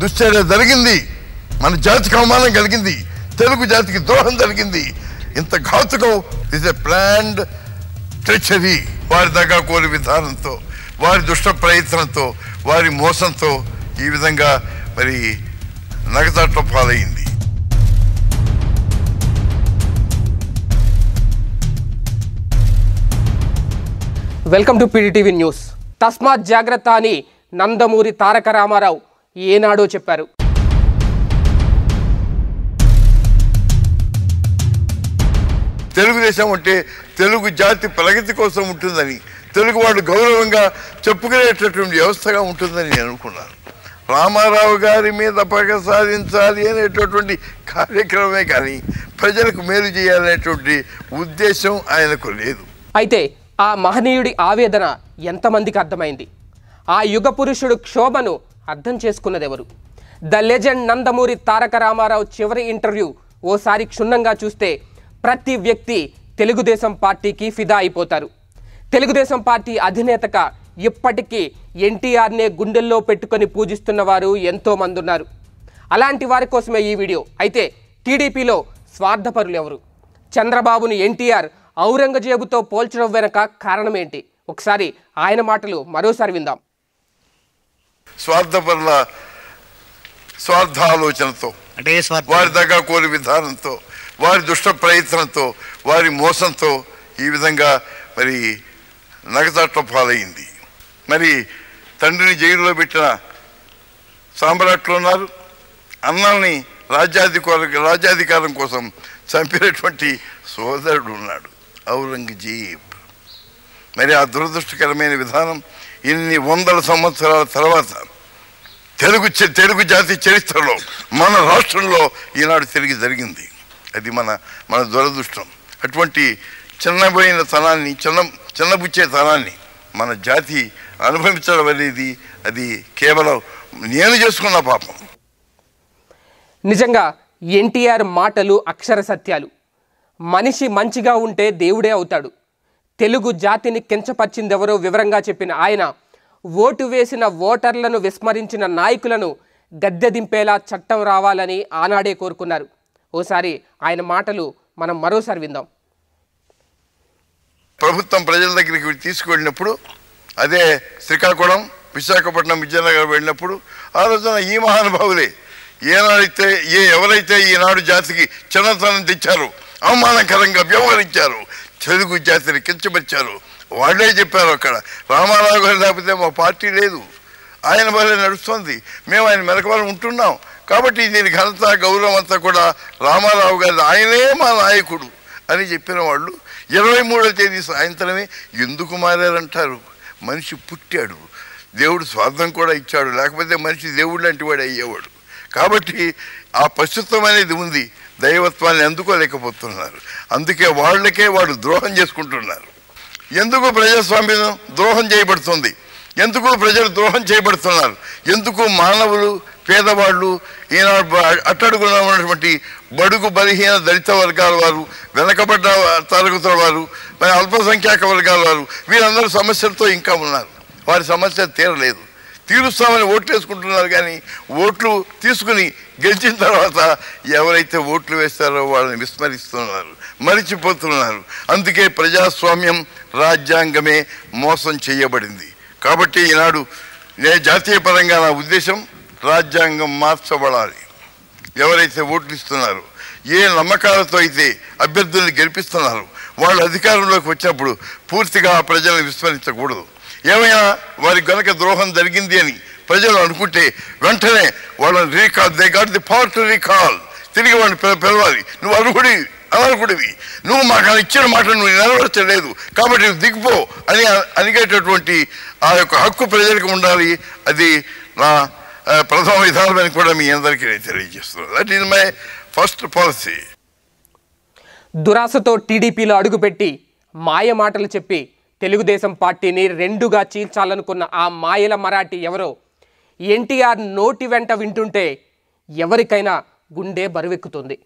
దుశ్చర్య జరిగింది. మన జాతికి అవమానం కలిగింది. తెలుగు జాతికి ద్రోహం జరిగింది. ఇంత ఘాతుకం ఇస్ ఎ ప్లాండ్ ట్రెచరీ వారి దగ్గర కోరి విధానంతో వారి దుష్ట ప్రయత్నంతో వారి మోసంతో ఈ విధంగా మరి నగదాట్ల పాలైంది. వెల్కమ్ టు పీడీటీవీ న్యూస్ తస్మాత్ జాగ్రత్త అని నందమూరి తారక రామారావు ఏనాడో చెప్పారు. తెలుగుదేశం అంటే తెలుగు జాతి ప్రగతి కోసం ఉంటుందని తెలుగు వాళ్ళు గౌరవంగా చెప్పుకునేటటువంటి వ్యవస్థగా ఉంటుందని నేను అనుకున్నాను. రామారావు గారి మీద పగ సాధించాలి అనేటటువంటి కార్యక్రమమే కానీ ప్రజలకు మేలు చేయాలనేటువంటి ఉద్దేశం ఆయనకు లేదు. అయితే ఆ మహనీయుడి ఆవేదన ఎంతమందికి అర్థమైంది? ఆ యుగ పురుషుడు క్షోభను అర్థం చేసుకున్నదెవరు? ద లెజెండ్ నందమూరి తారక రామారావు చివరి ఇంటర్వ్యూ ఓసారి క్షుణ్ణంగా చూస్తే ప్రతి వ్యక్తి తెలుగుదేశం పార్టీకి ఫిదా అయిపోతారు. తెలుగుదేశం పార్టీ అధినేతగా ఇప్పటికీ ఎన్టీఆర్నే గుండెల్లో పెట్టుకొని పూజిస్తున్న వారు ఎంతోమంది ఉన్నారు. అలాంటి వారి కోసమే ఈ వీడియో. అయితే టీడీపీలో స్వార్థపరులు ఎవరు చంద్రబాబును ఎన్టీఆర్ ఔరంగజేబుతో పోల్చడం వెనక కారణం ఏంటి? ఒకసారి ఆయన మాటలు మరోసారి విందాం. స్వార్థపరుల స్వార్థ ఆలోచనతో అంటే వారి దగ్గర కోరి విధానంతో వారి దుష్ట ప్రయత్నంతో వారి మోసంతో ఈ విధంగా మరి నగదాట్ల పాలైంది. మరి తండ్రిని జైల్లో పెట్టిన సామ్రాట్లు ఉన్నారు. అన్నాల్ని రాజ్యాధికార రాజ్యాధికారం కోసం చంపినటువంటి సోదరుడు ఉన్నాడు ఔరంగజేబ్. మరి ఆ దురదృష్టకరమైన విధానం ఇన్ని వందల సంవత్సరాల తర్వాత తెలుగు చ- తెలుగు జాతి చరిత్రలో మన రాష్ట్రంలో ఈనాడు తిరిగి జరిగింది. అది మన మన దురదృష్టం. అటువంటి చిన్నబోయిన తనాన్ని చిన్న చిన్నబుచ్చే తనాన్ని మన జాతి అనుభవించడం అనేది అది కేవలం నేను చేసుకున్న పాపం. నిజంగా ఎన్టీఆర్ మాటలు అక్షర సత్యాలు. మనిషి మంచిగా ఉంటే దేవుడే అవుతాడు. తెలుగు జాతిని కించపరిచిందెవరో వివరంగా చెప్పిన ఆయన ఓటు వేసిన ఓటర్లను విస్మరించిన నాయకులను గద్దె దింపేలా చట్టం రావాలని ఆనాడే కోరుకున్నారు. ఓసారి ఆయన మాటలు మనం మరోసారి విందాం. ప్రభుత్వం ప్రజల దగ్గరికి తీసుకువెళ్ళినప్పుడు అదే శ్రీకాకుళం విశాఖపట్నం విజయనగరం వెళ్ళినప్పుడు ఆ రోజున ఈ మహానుభావులే ఏనాడైతే ఏ ఎవరైతే ఈనాడు జాతికి చిన్నతనం తెచ్చారో అవమానకరంగా వ్యవహరించారు తెలుగు జాతిని కించపరిచారు. వాళ్ళే చెప్పారు అక్కడ రామారావు గారు లేకపోతే మా పార్టీ లేదు. ఆయన వల్లే నడుస్తుంది. మేము ఆయన మెలకవలు ఉంటున్నాం. కాబట్టి దీని ఘనత గౌరవం అంతా కూడా రామారావు గారి ఆయనే మా నాయకుడు అని చెప్పిన వాళ్ళు ఇరవై మూడవ తేదీ సాయంత్రమే ఎందుకు మారారంటారు? మనిషి పుట్టాడు. దేవుడు స్వార్థం కూడా ఇచ్చాడు. లేకపోతే మనిషి దేవుడు లాంటి వాడు అయ్యేవాడు. కాబట్టి ఆ పశుత్వం అనేది ఉంది. దైవత్వాన్ని అందుకోలేకపోతున్నారు అందుకే వాళ్ళకే వాళ్ళు ద్రోహం చేసుకుంటున్నారు. ఎందుకు ప్రజాస్వామ్యం ద్రోహం చేయబడుతుంది? ఎందుకు ప్రజలు ద్రోహం చేయబడుతున్నారు? ఎందుకు మానవులు పేదవాళ్ళు ఈనాడు అట్టడుగున ఉన్నటువంటి బడుగు బలహీన దళిత వర్గాల వారు వెనకబడ్డ తరగతుల వారు మరి అల్పసంఖ్యాక వర్గాల వారు వీరందరూ సమస్యలతో ఇంకా ఉన్నారు. వారి సమస్య తీరలేదు. తీరుస్తామని ఓట్లు వేసుకుంటున్నారు కానీ ఓట్లు తీసుకుని గెలిచిన తర్వాత ఎవరైతే ఓట్లు వేస్తారో వాళ్ళని విస్మరిస్తున్నారు మరిచిపోతున్నారు. అందుకే ప్రజాస్వామ్యం రాజ్యాంగమే మోసం చేయబడింది. కాబట్టి ఈనాడు నే జాతీయ పరంగా నా ఉద్దేశం రాజ్యాంగం మార్చబడాలి. ఎవరైతే ఓట్లు ఇస్తున్నారో ఏ నమ్మకాలతో అయితే అభ్యర్థులను గెలిపిస్తున్నారు వాళ్ళు అధికారంలోకి వచ్చినప్పుడు పూర్తిగా ప్రజలను విస్మరించకూడదు. ఏమైనా వారికి గనక ద్రోహం జరిగింది అని ప్రజలు అనుకుంటే వెంటనే వాళ్ళని recall they got the power to recall. తిరిగి వాడిని పిలవాలి. నువ్వు అనుకుడి అనర్హుడివి. నువ్వు మాకు ఇచ్చిన మాట నువ్వు నెరవేర్చలేదు. కాబట్టి నువ్వు దిగిపో అని అనిగేటటువంటి ఆ యొక్క హక్కు ప్రజలకు ఉండాలి. అది నా ప్రథమ విధానం కూడా మీ అందరికీ నేను తెలియజేస్తున్నాను. That is my first policy దురాశతో టీడీపీలో అడుగుపెట్టి మాయ మాటలు చెప్పి తెలుగుదేశం పార్టీని రెండుగా చీల్చాలనుకున్న ఆ మాయల మరాఠీ ఎవరో? ఎన్టీఆర్ నోటి వెంట వింటుంటే ఎవరికైనా గుండె బరువెక్కుతుంది.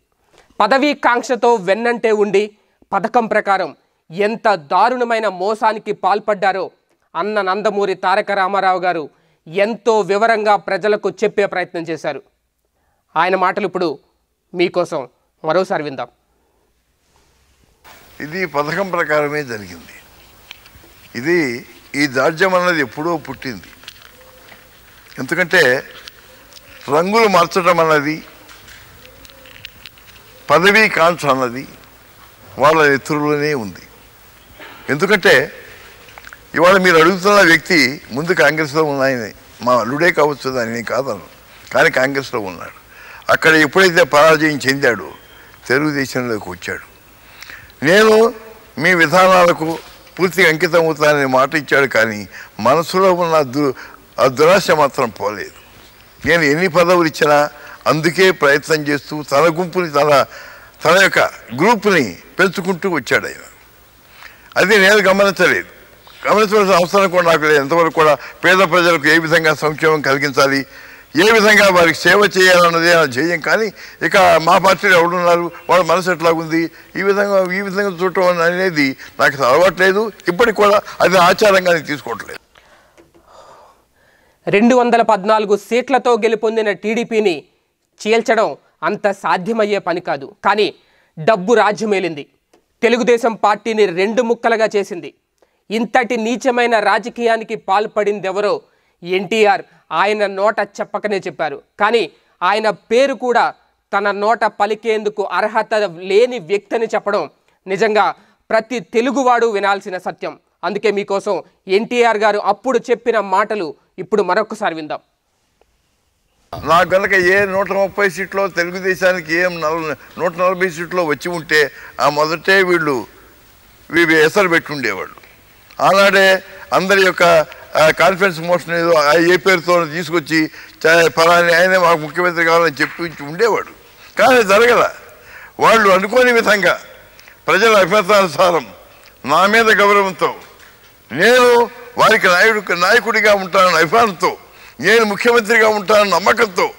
పదవీ కాంక్షతో వెన్నంటే ఉండి పథకం ప్రకారం ఎంత దారుణమైన మోసానికి పాల్పడ్డారో అన్న నందమూరి తారక రామారావు గారు ఎంతో వివరంగా ప్రజలకు చెప్పే ప్రయత్నం చేశారు. ఆయన మాటలు ఇప్పుడు మీకోసం మరోసారి విందాం. ఇది పథకం ప్రకారమే జరిగింది. ఇది ఈ దార్జ్యం అన్నది ఎప్పుడో పుట్టింది. ఎందుకంటే రంగులు మార్చడం అన్నది పదవీ కాంక్ష అన్నది వాళ్ళ ఎత్తులోనే ఉంది. ఎందుకంటే ఇవాళ మీరు అడుగుతున్న వ్యక్తి ముందు కాంగ్రెస్లో ఉన్నాయని మా అల్లుడే కావచ్చు అని కాదను కానీ కాంగ్రెస్లో ఉన్నాడు. అక్కడ ఎప్పుడైతే పరాజయం చెందాడో తెలుగుదేశంలోకి వచ్చాడు. నేను మీ విధానాలకు పూర్తిగా అంకితం అవుతానని మాట ఇచ్చాడు కానీ మనసులో ఉన్న దు ఆ దురాశ మాత్రం పోలేదు. నేను ఎన్ని పదవులు ఇచ్చినా అందుకే ప్రయత్నం చేస్తూ తన గుంపుని తన తన యొక్క గ్రూప్ని పెంచుకుంటూ వచ్చాడు ఆయన. అది నేను గమనించలేదు. గమనించవలసిన అవసరం కూడా నాకు లేదు. ఎంతవరకు కూడా పేద ప్రజలకు ఏ విధంగా సంక్షేమం కలిగించాలి? ఏ విధంగా వారికి సేవ చేయాలన్నదే నా ధ్యేయం. కానీ ఇక మా పార్టీలో ఎవడున్నారు వాళ్ళ మనసు ఎట్లాగుంది? ఈ విధంగా ఈ విధంగా చూడటం అనేది నాకు అలవాట్లేదు ఇప్పటికి కూడా అది ఆచారంగా నేను తీసుకోవట్లేదు. రెండు వందల పద్నాలుగు సీట్లతో గెలుపొందిన టీడీపీని చీల్చడం అంత సాధ్యమయ్యే పని కాదు. కానీ డబ్బు రాజ్యమేలింది. తెలుగుదేశం పార్టీని రెండు ముక్కలుగా చేసింది. ఇంతటి నీచమైన రాజకీయానికి పాల్పడిందెవరో ఎన్టీఆర్ ఆయన నోట చెప్పకనే చెప్పారు. కానీ ఆయన పేరు కూడా తన నోట పలికేందుకు అర్హత లేని వ్యక్తిని చెప్పడం నిజంగా ప్రతి తెలుగువాడు వినాల్సిన సత్యం. అందుకే మీకోసం ఎన్టీఆర్ గారు అప్పుడు చెప్పిన మాటలు ఇప్పుడు మరొకసారి విందాం. నాకు కనుక ఏ నూట ముప్పై సీట్లో తెలుగుదేశానికి ఏం నల నూట నలభై సీట్లో వచ్చి ఉంటే ఆ మొదటే వీళ్ళు వీవి ఎసరు పెట్టుండేవాళ్ళు ఆనాడే అందరి యొక్క కాన్ఫరెన్స్ మోషన్ ఏదో ఆ ఏ పేరుతో తీసుకొచ్చి ఫలాని ఆయనే మాకు ముఖ్యమంత్రి కావాలని చెప్పి ఉండేవాడు. కానీ జరగల. వాళ్ళు అనుకోని విధంగా ప్రజల అభిమతానుసారం నా మీద గౌరవంతో నేను వారికి నాయుడు నాయకుడిగా ఉంటానన్న అభిమానంతో నేను ముఖ్యమంత్రిగా ఉంటానన్న నమ్మకంతో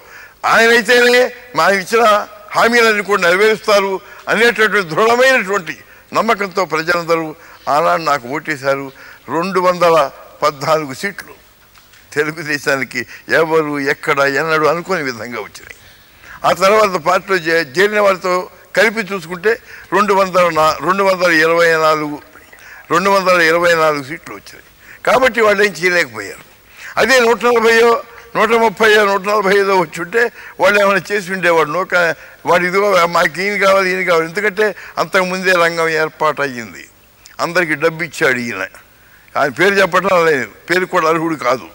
ఆయనైతేనే మా ఇచ్చిన హామీలన్నీ కూడా నెరవేరుస్తారు అనేటటువంటి దృఢమైనటువంటి నమ్మకంతో ప్రజలందరూ ఆనాడు నాకు ఓటేశారు. రెండు వందల పద్నాలుగు సీట్లు. తెలుగుదేశానికి ఎవరు ఎక్కడ ఎన్నడు అనుకోని విధంగా వచ్చినాయి. ఆ తర్వాత పార్టీలో చేరిన వారితో కలిపి చూసుకుంటే రెండు వందల నా- రెండు వందల ఇరవై నాలుగు రెండు వందల ఇరవై నాలుగు సీట్లు వచ్చినాయి. కాబట్టి వాళ్ళు ఏం చేయలేకపోయారు. అదే నూట నలభైయో నూట ముప్పై నూట నలభై ఐదో వచ్చి ఉంటే వాళ్ళు ఏమైనా చేసి ఉండేవాడు నూక వాడు ఇదిగో మాకు ఈయన కావాలి ఈయన కావాలి. ఎందుకంటే అంతకుముందే రంగం ఏర్పాటు అయ్యింది అందరికీ డబ్బు ఇచ్చాడు ఈయన. ఆయన పేరు చెప్పడం లేదు. పేరు కూడా అర్హుడు కాదు.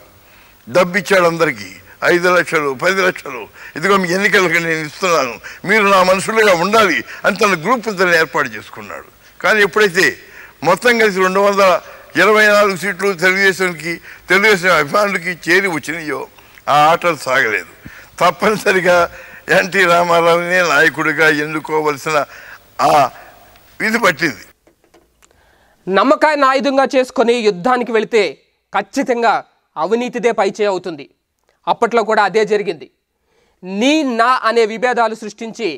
డబ్బు ఇచ్చాడు అందరికీ. ఐదు లక్షలు పది లక్షలు. ఇదిగో మీ ఎన్నికలకు నేను ఇస్తున్నాను. మీరు నా మనుషులుగా ఉండాలి అని తన గ్రూప్ తను ఏర్పాటు చేసుకున్నాడు. కానీ ఎప్పుడైతే మొత్తం కలిసి రెండు వందల ఇరవై నాలుగు సీట్లు తెలుగుదేశానికి తెలుగుదేశం అభిమానులకి చేరి వచ్చినాయో ఆ ఆటలు సాగలేదు. తప్పనిసరిగా ఎన్టీ రామారావునే నాయకుడిగా ఎన్నుకోవలసిన ఆ విధి పట్టింది. నమ్మకాన్ని ఆయుధంగా చేసుకొని యుద్ధానికి వెళితే ఖచ్చితంగా అవినీతిదే పైచే అవుతుంది. అప్పట్లో కూడా అదే జరిగింది. నీ నా అనే విభేదాలు సృష్టించి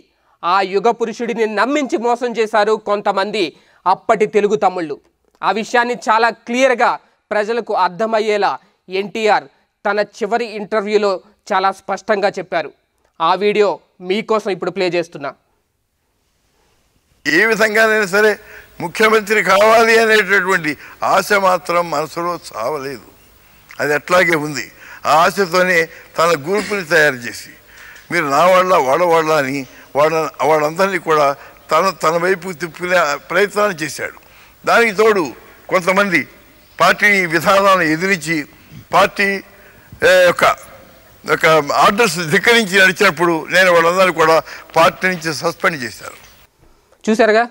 ఆ యుగ పురుషుడిని నమ్మించి మోసం చేశారు కొంతమంది అప్పటి తెలుగు తమ్ముళ్ళు. ఆ విషయాన్ని చాలా క్లియర్గా ప్రజలకు అర్థమయ్యేలా ఎన్టీఆర్ తన చివరి ఇంటర్వ్యూలో చాలా స్పష్టంగా చెప్పారు. ఆ వీడియో మీకోసం ఇప్పుడు ప్లే చేస్తున్నా. ఏ విధంగానైనా సరే ముఖ్యమంత్రి కావాలి అనేటటువంటి ఆశ మాత్రం మనసులో చావలేదు అది అట్లాగే ఉంది. ఆ ఆశతోనే తన గ్రూపుని తయారు చేసి మీరు నా వాళ్ళ వాళ్ళ వాళ్ళ అని వాళ్ళ వాళ్ళందరినీ కూడా తన తన వైపు తిప్పుకునే ప్రయత్నాలు చేశాడు. దానికి తోడు కొంతమంది పార్టీ విధానాలను ఎదిరించి పార్టీ యొక్క ఒక ఆర్డర్స్ ధిక్కరించి నడిచినప్పుడు నేను వాళ్ళందరినీ కూడా పార్టీ నుంచి సస్పెండ్ చేశాను చూశారుగా?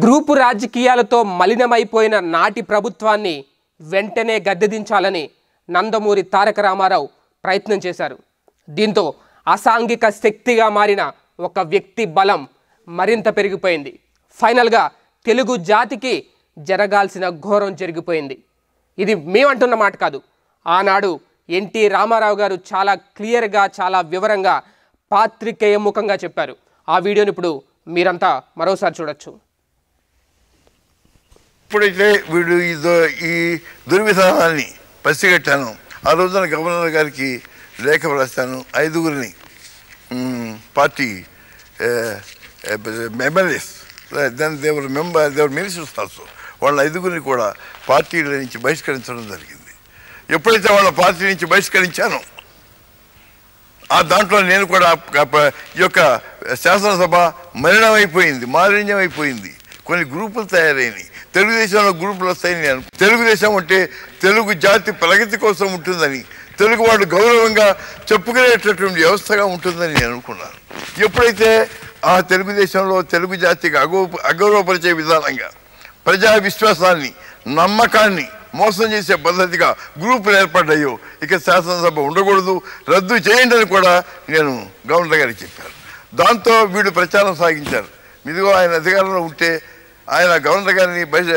గ్రూపు రాజకీయాలతో మలినమైపోయిన నాటి ప్రభుత్వాన్ని వెంటనే గద్దెదించాలని నందమూరి తారక రామారావు ప్రయత్నం చేశారు. దీంతో అసాంఘిక శక్తిగా మారిన ఒక వ్యక్తి బలం మరింత పెరిగిపోయింది. ఫైనల్గా తెలుగు జాతికి జరగాల్సిన ఘోరం జరిగిపోయింది. ఇది మేమంటున్న మాట కాదు. ఆనాడు ఎన్టీ రామారావు గారు చాలా క్లియర్గా చాలా వివరంగా పాత్రికేయ ముఖంగా చెప్పారు. ఆ వీడియోని ఇప్పుడు మీరంతా మరోసారి చూడొచ్చు. ఎప్పుడైతే వీడు ఈ ఈ దుర్విధానాన్ని పసిగట్టాను. ఆ రోజున గవర్నర్ గారికి లేఖ రాస్తాను ఐదుగురిని పార్టీ ఎమ్మెల్యేస్ దాని their member their ministers also వాళ్ళ ఐదుగురిని కూడా పార్టీల నుంచి బహిష్కరించడం జరిగింది. ఎప్పుడైతే వాళ్ళ పార్టీ నుంచి బహిష్కరించానో ఆ దాంట్లో నేను కూడా ఈ యొక్క శాసనసభ మలినమైపోయింది మాలిన్యమైపోయింది. కొన్ని గ్రూపులు తయారైనవి తెలుగుదేశంలో గ్రూపులు వస్తాయని నేను. తెలుగుదేశం అంటే తెలుగు జాతి ప్రగతి కోసం ఉంటుందని తెలుగు వాళ్ళు గౌరవంగా చెప్పుకునేటటువంటి వ్యవస్థగా ఉంటుందని నేను అనుకున్నాను. ఎప్పుడైతే ఆ తెలుగుదేశంలో తెలుగు జాతికి అగౌ అగౌరవపరిచే విధానంగా ప్రజా విశ్వాసాన్ని నమ్మకాన్ని మోసం చేసే పద్ధతిగా గ్రూపులు ఏర్పడ్డాయో ఇక శాసనసభ ఉండకూడదు రద్దు చేయండి అని కూడా నేను గవర్నర్ గారికి చెప్పాను. దాంతో వీడు ప్రచారం సాగించారు. ఇదిగో ఆయన అధికారంలో ఉంటే ఆయన గవర్నర్ గారిని బయట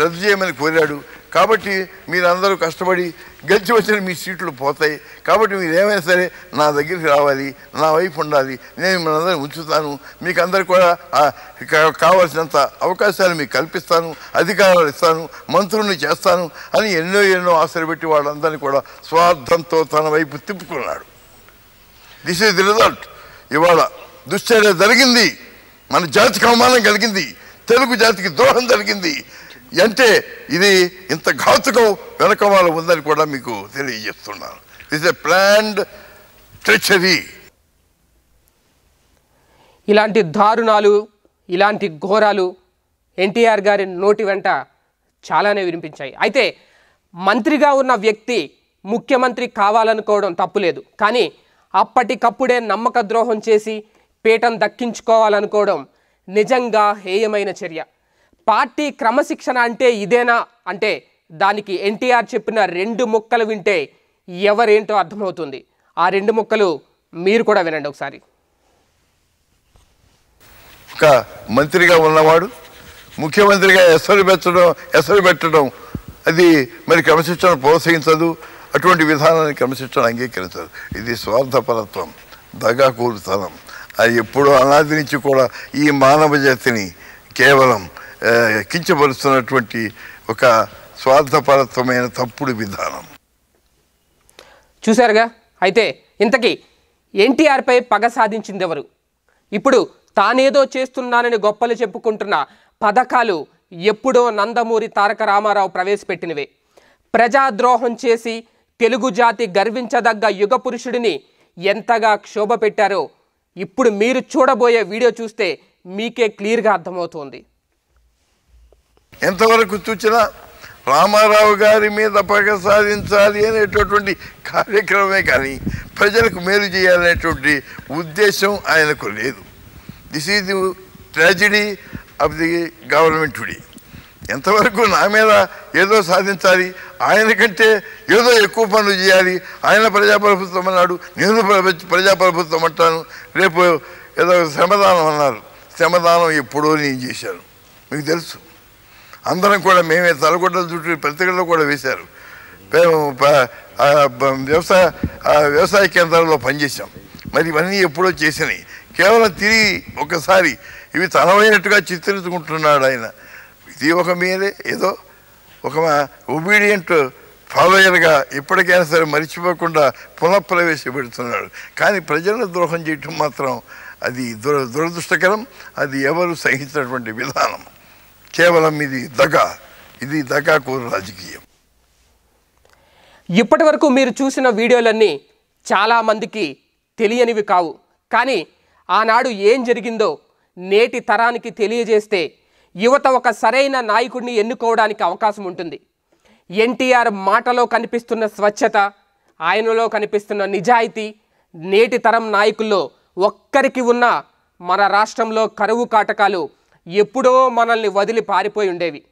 రద్దు చేయమని కోరాడు. కాబట్టి మీరందరూ కష్టపడి గెలిచి వచ్చిన మీ సీట్లు పోతాయి. కాబట్టి మీరు ఏమైనా సరే నా దగ్గరికి రావాలి నా వైపు ఉండాలి. నేను మిమ్మల్ని ఉంచుతాను. మీకు అందరు కూడా కావాల్సినంత అవకాశాలు మీకు కల్పిస్తాను అధికారాలు ఇస్తాను మంత్రుల్ని చేస్తాను అని ఎన్నో ఎన్నో ఆశలు పెట్టి వాళ్ళందరినీ కూడా స్వార్థంతో తన వైపు తిప్పుకున్నాడు. దిస్ ఈజ్ ది రిజల్ట్ ఇవాళ దుశ్చర్య జరిగింది. మన జాతికి అవమానం కలిగింది. తెలుగు జాతికి ద్రోహం జరిగింది. అంటే ఇది ఇంత ఘాతుకం వెనక వాళ్ళు ఉందని కూడా మీకు తెలియజేస్తున్నాను. దిస్ ఎ ప్లాండ్ ట్రెచరీ ఇలాంటి దారుణాలు ఇలాంటి ఘోరాలు ఎన్టీఆర్ గారి నోటి వెంట చాలానే వినిపించాయి. అయితే మంత్రిగా ఉన్న వ్యక్తి ముఖ్యమంత్రి కావాలనుకోవడం తప్పులేదు. కానీ అప్పటికప్పుడే నమ్మక ద్రోహం చేసి పీఠం దక్కించుకోవాలనుకోవడం నిజంగా హేయమైన చర్య. పార్టీ క్రమశిక్షణ అంటే ఇదేనా? అంటే దానికి ఎన్టీఆర్ చెప్పిన రెండు ముక్కలు వింటే ఎవరేంటో అర్థమవుతుంది. ఆ రెండు ముక్కలు మీరు కూడా వినండి ఒకసారి. ఒక మంత్రిగా ఉన్నవాడు ముఖ్యమంత్రిగా ఎసరు పెట్టడం ఎసరు పెట్టడం అది మరి క్రమశిక్షణ ప్రోత్సహించదు. అటువంటి విధానాన్ని క్రమశిక్షణ అంగీకరించదు. ఇది స్వార్థపరత్వం దగాకూరుతనం. అది ఎప్పుడూ అనాది నుంచి కూడా ఈ మానవ జాతిని కేవలం కించపరుస్తున్నటువంటి ఒక స్వార్థపరత్వమైన తప్పుడు విధానం. చూశారుగా? అయితే ఇంతకీ ఎన్టీఆర్పై పగ సాధించింది ఎవరు ఇప్పుడు తానేదో చేస్తున్నానని గొప్పలు చెప్పుకుంటున్న పథకాలు ఎప్పుడో నందమూరి తారక రామారావు ప్రవేశపెట్టినవే. ప్రజాద్రోహం చేసి తెలుగు జాతి గర్వించదగ్గ యుగ పురుషుడిని ఎంతగా క్షోభ పెట్టారో ఇప్పుడు మీరు చూడబోయే వీడియో చూస్తే మీకే క్లియర్గా అర్థమవుతోంది. ఎంతవరకు చూచినా రామారావు గారి మీద పగ సాధించాలి అనేటటువంటి కార్యక్రమమే కానీ ప్రజలకు మేలు చేయాలనేటువంటి ఉద్దేశం ఆయనకు లేదు. This is the tragedy of the government today ఎంతవరకు నా మీద ఏదో సాధించాలి ఆయన కంటే ఏదో ఎక్కువ పనులు చేయాలి ఆయన ప్రజాప్రభుత్వం అన్నాడు నేను ప్రజాప్రభుత్వం అంటాను రేపు ఏదో శ్రమదానం అన్నారు. శ్రమదానం ఎప్పుడో నేను చేశాను. మీకు తెలుసు. అందరం కూడా మేమే తలగొడ్డల చుట్టూ పత్రికల్లో కూడా వేశారు. మేము వ్యవసాయ వ్యవసాయ కేంద్రాల్లో పనిచేసాం మరి ఇవన్నీ ఎప్పుడో చేసినాయి. కేవలం తిరిగి ఒకసారి ఇవి తనమైనట్టుగా చిత్రించుకుంటున్నాడు ఆయన. ఇది ఒక మీదే ఏదో ఒక ఒబీడియంట్ ఫాలోయర్గా ఎప్పటికైనా సరే మర్చిపోకుండా పునఃప్రవేశపెడుతున్నాడు. కానీ ప్రజలను ద్రోహం చేయటం మాత్రం అది దుర దురదృష్టకరం. అది ఎవరు సహించినటువంటి విధానం. కేవలం ఇది దగా. ఇది దగాకూరు రాజకీయం. ఇప్పటి వరకు మీరు చూసిన వీడియోలన్నీ చాలామందికి తెలియనివి కావు. కానీ ఆనాడు ఏం జరిగిందో నేటి తరానికి తెలియజేస్తే యువత ఒక సరైన నాయకుడిని ఎన్నుకోవడానికి అవకాశం ఉంటుంది. ఎన్టీఆర్ మాటలో కనిపిస్తున్న స్వచ్ఛత ఆయనలో కనిపిస్తున్న నిజాయితీ నేటి తరం నాయకుల్లో ఒక్కరికి ఉన్న మన రాష్ట్రంలో కరువు కాటకాలు ఎప్పుడో మనల్ని వదిలి పారిపోయి ఉండేవి.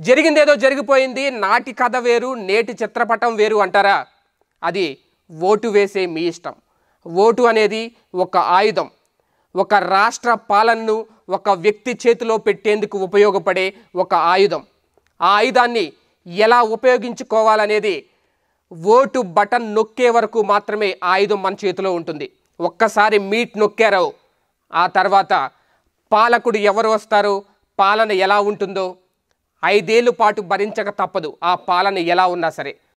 జరిగిందేదో జరిగిపోయింది నాటి కథ వేరు నేటి చిత్రపటం వేరు అంటారా? అది ఓటు వేసే మీ ఇష్టం. ఓటు అనేది ఒక ఆయుధం. ఒక రాష్ట్ర పాలనను ఒక వ్యక్తి చేతిలో పెట్టేందుకు ఉపయోగపడే ఒక ఆయుధం. ఆ ఆయుధాన్ని ఎలా ఉపయోగించుకోవాలనేది ఓటు బటన్ నొక్కే వరకు మాత్రమే ఆయుధం మన చేతిలో ఉంటుంది. ఒక్కసారి మీట్ నొక్కారో ఆ తర్వాత పాలకుడు ఎవరు వస్తారు? పాలన ఎలా ఉంటుందో? ఐదేళ్ళు పాటు భరించక తప్పదు. ఆ పాలన ఎలా ఉన్నా సరే.